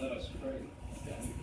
Let us pray.